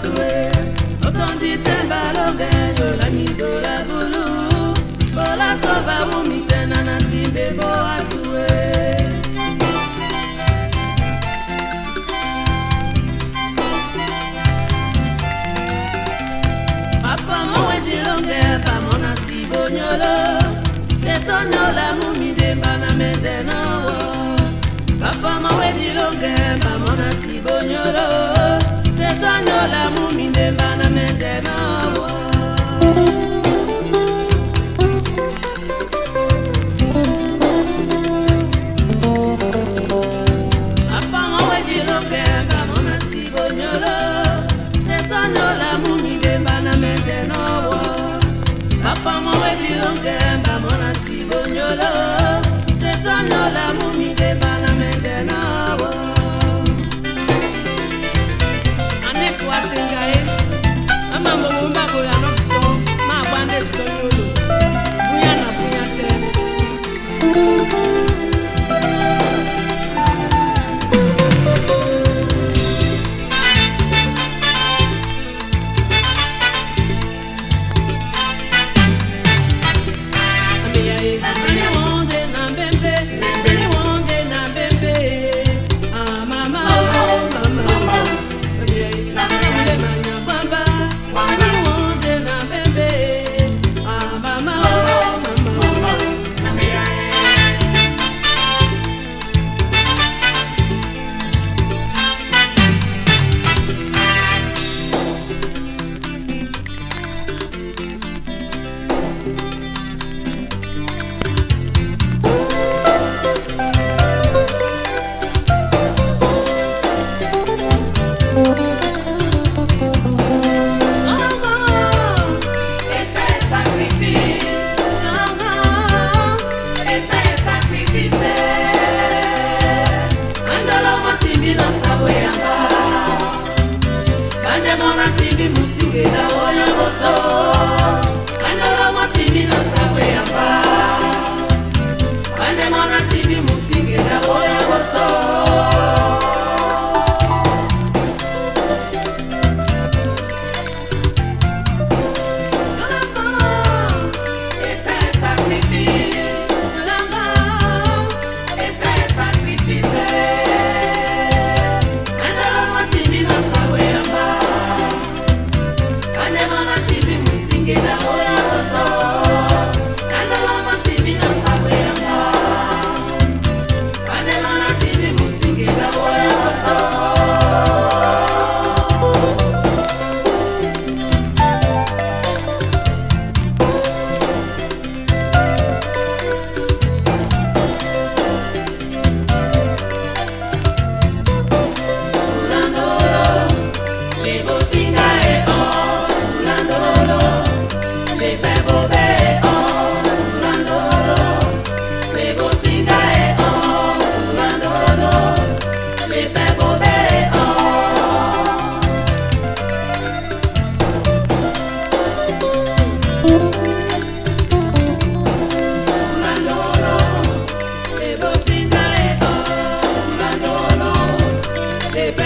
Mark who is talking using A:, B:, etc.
A: suwe. Okondite mbalonge yolani dola bulu mpola sova umise na na ntimbe mpoa suwe mapamo wetilonge pamona sibonyolo setonyola mumide mba na mendenowo mapamo wetilonge pamona sibonyolo Etoño la mumi de banamete baby.